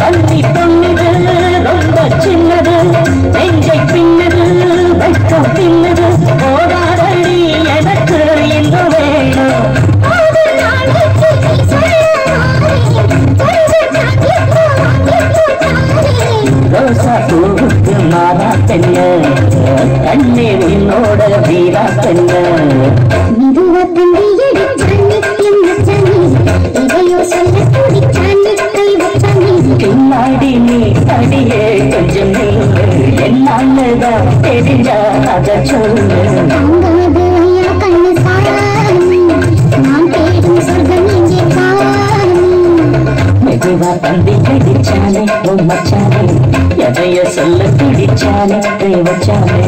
தண்ணி பொண்ணுது ரொம்ப சின்னது. நெஞ்சை பின்னது பெண்ணு கண்ணீர் என்னோட வீரா பெண்ணு பின்னாடி நீ அடியே கொஞ்சம் நில்லு. என்னாலதான் தெரிஞ்சா அத சொல்லு. மெதுவா தந்தி கடிச்சாலே உன் மச்சாலே ఎనయ సల్లటి చాలి దేవచాలే